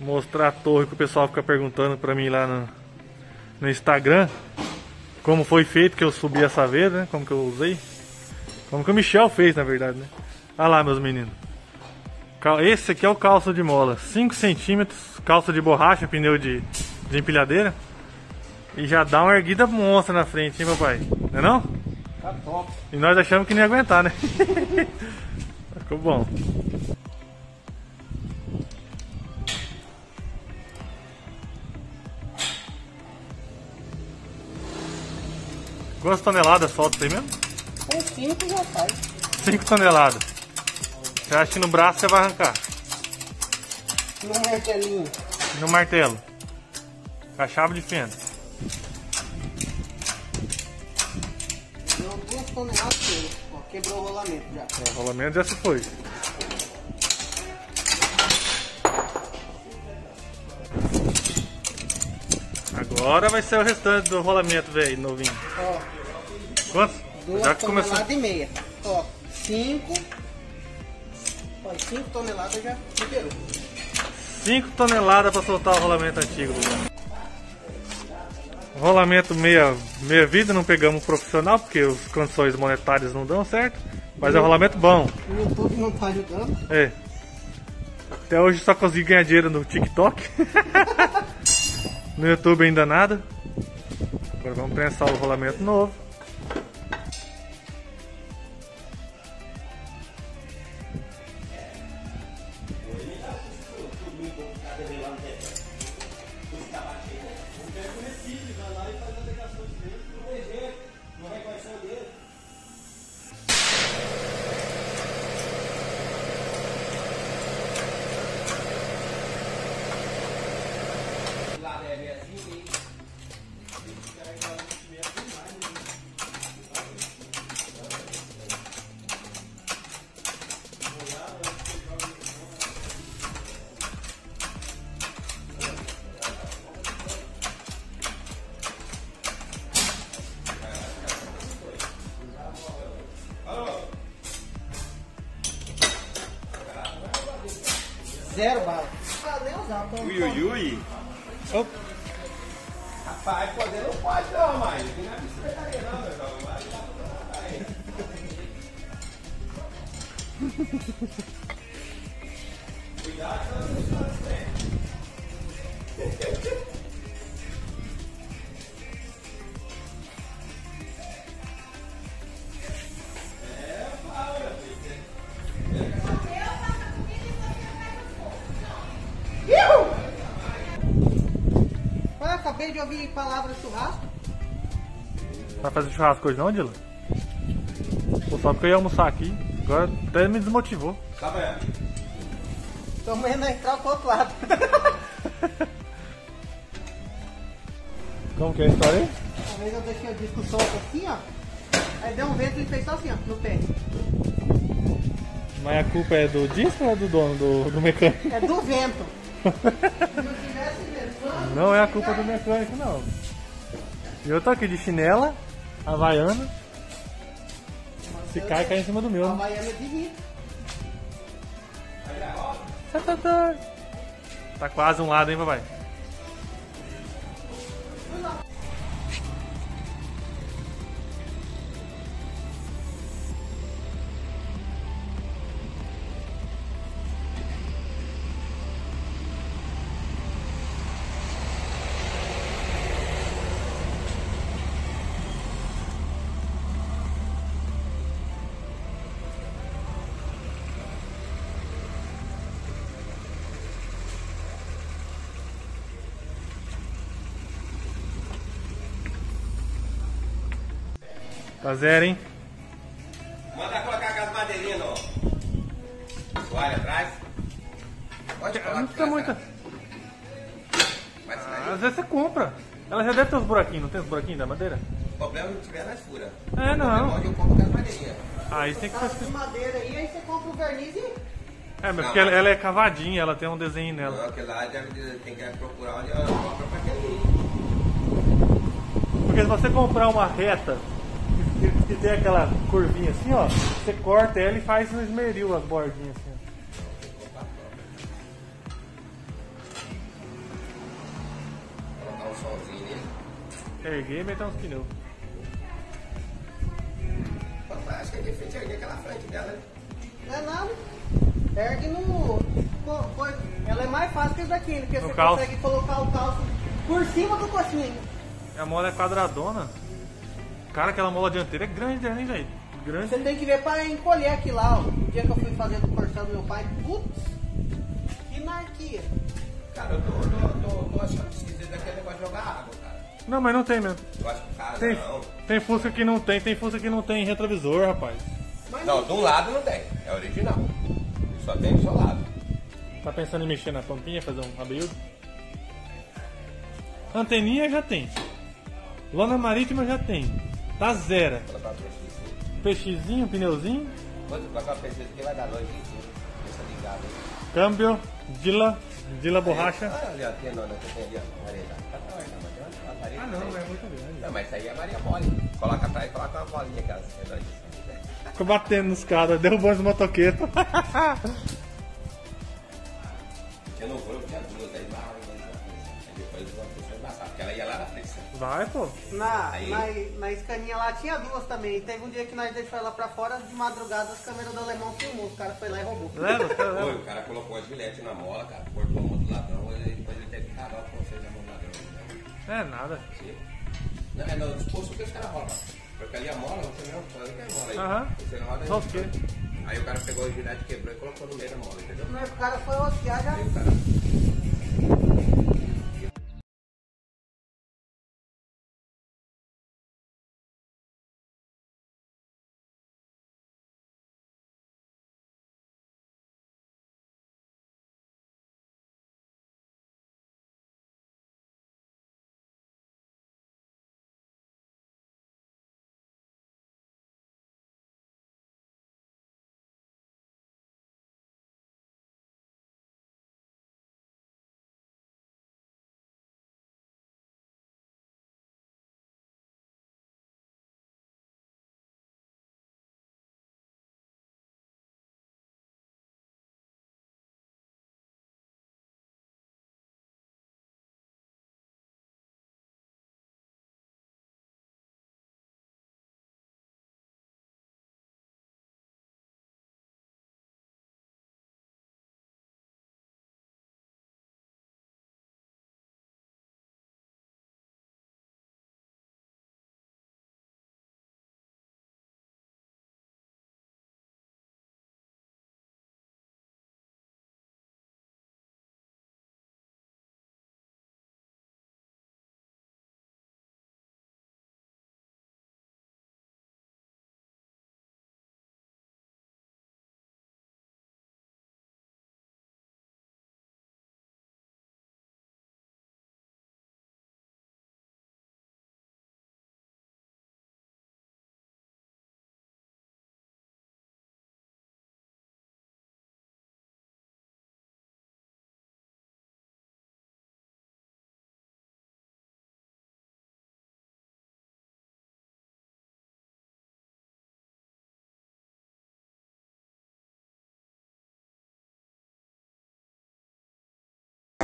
mostrar a torre que o pessoal fica perguntando pra mim lá no, no Instagram. Como foi feito que eu subi essa vez, né? Como que eu usei. Como que o Michel fez, na verdade, né? Olha lá, meus meninos. Esse aqui é o calço de mola. 5 centímetros, calça de borracha, pneu de, de empilhadeira. E já dá uma erguida monstra na frente, hein, papai? Não é não? Tá top. E nós achamos que nem ia aguentar, né? Ficou bom. Quantas toneladas solta isso aí mesmo? Com 5 já faz. 5 toneladas. Você acha que no braço você vai arrancar? No martelinho. No martelo. Com a chave de fenda. Deu 2 toneladas. Ó, quebrou o rolamento já. É, o rolamento já se foi. Agora vai ser o restante do rolamento, velho, novinho. Ó, Quantos? 2 Já que começou. toneladas e meia. Ó, 5. Ó, 5 toneladas já liberou. 5 toneladas para soltar o rolamento antigo. Rolamento meia, meia vida, não pegamos profissional porque as condições monetárias não dão certo. Mas é um rolamento bom. O YouTube não tá ajudando. É. Até hoje só consegui ganhar dinheiro no TikTok. no YouTube ainda nada. Agora vamos prensar o rolamento novo. Zero bala. Usar. então, Ui, ui, ui. Rapaz, poder não pode não, mas aqui não é bicicletaria não, meu jovem. Vai lá aí. Cuidado, acabei de ouvir palavra churrasco. Vai fazer churrasco hoje não, Dila? Pô, só porque eu ia almoçar aqui. Agora até me desmotivou. Tá vendo? Tô na entrar pro outro lado. Como que é a história aí? Uma vez eu deixei o disco solto assim, ó. Aí deu um vento e fez só assim, ó, no pé. Mas a culpa é do disco ou é do dono, do, do mecânico? É do vento. Se não tivesse vento, Não é a culpa do mecânico, não. Eu tô aqui de chinela, havaiana. Se cai, cai em cima do meu. Havaiana de rir. Você tá doido. Tá quase um lado, hein, papai? Tá zero, hein? Manda colocar aquelas madeirinhas no. Toalha atrás. Pode colocar. Não precisa muita. Mas Ah, Às vezes você compra. Ela já deve ter uns buraquinhos, não tem os buraquinhos da madeira? o problema não tiver nas furas. É, não. Onde eu compro aquelas madeirinhas. Aí tem que fazer. de madeira aí, aí você compra o verniz e... É, mas porque ela, ela é cavadinha, ela tem um desenho nela. Não, aquele lá deve, tem que procurar onde eu compro pra aquele. Porque se você comprar uma reta que, que tem aquela curvinha assim, ó, você corta ela e faz um esmeril as bordinhas assim. ó. solzinho nele. Erguei e meter uns pneus. Papai, acho que é difícil erguer aquela frente dela, né? Não é nada. Ergue no. Ela é mais fácil que esse daqui, né? porque No você calço. consegue colocar o calço por cima do coxinho. A mola é quadradona. Cara, aquela mola dianteira é grande, né, velho? Grande. Você tem que ver pra encolher aqui lá, ó. O dia que eu fui fazer do Corsão do meu pai, putz, que narquia. Cara, eu tô, tô, tô, tô achando esquisito aquele negócio de jogar água, cara. Não, mas não tem mesmo. Eu acho que o cara Tem, não. tem Fusca que não tem, tem Fusca que não tem retrovisor, rapaz. Mas Não, de um lado não tem. É original. Só tem do seu lado. Tá pensando em mexer na pampinha, fazer um abrigo? Anteninha já tem. Lona marítima já tem. Tá zero. Peixezinho, pneuzinho, Quando colocar o peixinho aqui vai dar noite em cima. Deixa ligado aí. câmbio, dila, dila borracha. Ah, ali, ó, tem nona, que tem ali, ó. Maria, pra lá, não. Ah é muito grande. Não, mas isso aí é Maria Mole. Coloca atrás e coloca uma bolinha dizer. Ficou batendo nos caras, derrubando os motoqueiros. Eu não vou, eu tinha duas aí, lá, Vai, pô. na, Aí. na, na escaninha lá tinha duas também. Teve um dia que nós deixamos ela pra fora, de madrugada as câmeras do alemão filmou. O cara foi lá e roubou. Foi, levam. o cara colocou a gilete na mola, cara, cortou a mão do ladrão, e depois ele teve que cagar com vocês na mão do ladrão. É nada. Sim. Não, é no disposto que os caras roubam. Porque ali a mola, você não pode ter mola aí. Aham. Você roda aí. Rosquei. Aí o cara pegou a gilete, quebrou e colocou no meio da mola, entendeu? Não é que o cara foi rosquear já. Aí o cara.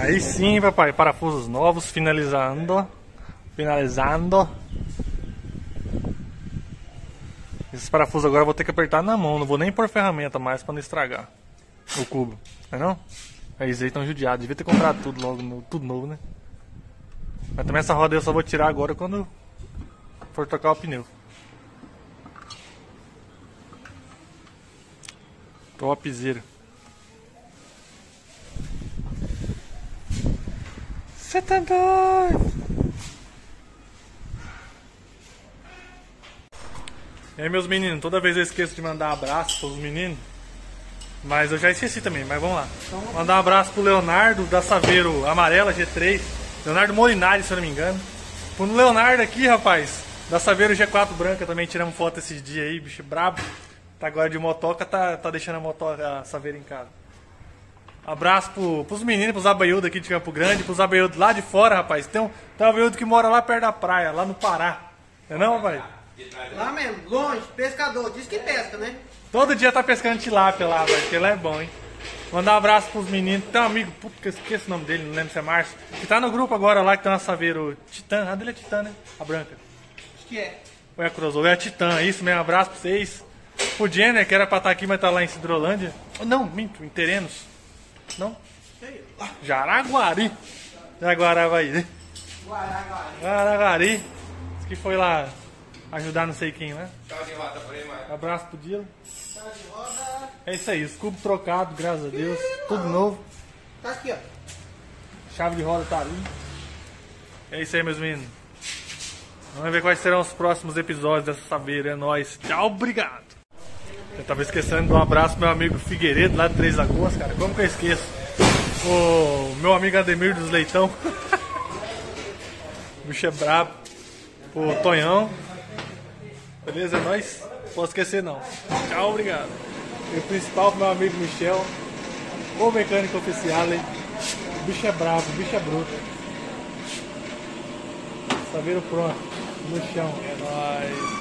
Aí sim, papai, parafusos novos, finalizando. Finalizando. Esses parafusos agora eu vou ter que apertar na mão, não vou nem pôr ferramenta mais pra não estragar o cubo, não é não? Aí eles estão judiados, devia ter comprado tudo logo, tudo novo, né? Mas também essa roda eu só vou tirar agora quando for trocar o pneu. Topzera. Você tá doido? E aí, meus meninos, toda vez eu esqueço de mandar abraço pros meninos. Mas eu já esqueci também, mas vamos lá. Mandar um abraço pro Leonardo da Saveiro Amarela G3. Leonardo Molinari, se eu não me engano. Pro Leonardo aqui, rapaz, da Saveiro G4 branca também tiramos foto esses dias aí, bicho brabo. Tá agora de motoca, tá, tá deixando a, motoca, a Saveiro em casa. Abraço pro, pros meninos, pros abaiúdos aqui de Campo Grande, pros abaiúdos lá de fora, rapaz. Tem um, tem um abaiúdo que mora lá perto da praia, lá no Pará. Não é não, rapaz? Lá mesmo, longe, pescador. Diz que pesca, né? Todo dia tá pescando tilápia lá, velho, porque lá é bom, hein? Mandar um abraço pros meninos. Tem um amigo, puta que eu esqueço o nome dele, não lembro se é Márcio. Que tá no grupo agora lá, que tem uma saveiro Titã. A dele é Titã, né? A branca. Acho que é. Ou é a crossover? É a Titã, é isso mesmo. Abraço pra vocês. O Jenner, que era pra estar aqui, mas tá lá em Cidrolândia. Não, minto, em Terenos. Não? Jaraguari. Jaguaravaí, né? Guaraguari. Diz que foi lá ajudar não sei quem, né? Tchau de mano. Abraço pro Dilo. De roda. É isso aí, escudo trocado, graças a Deus. Tudo novo. Tá aqui, ó. Chave de roda tá ali. É isso aí, meus meninos. Vamos ver quais serão os próximos episódios dessa sabeira. É nóis. Tchau, obrigado. Eu tava esquecendo de um abraço meu amigo Figueiredo, lá de Três Lagoas, cara. Como que eu esqueço? O meu amigo Ademir dos Leitão. bicho é brabo. O Tonhão. Beleza? É nóis. Posso esquecer não. Tchau, obrigado. E o principal meu amigo Michel. O mecânico oficial, hein? O bicho é bravo, o bicho é bruto. Sabeiro pronto. No chão. É nóis.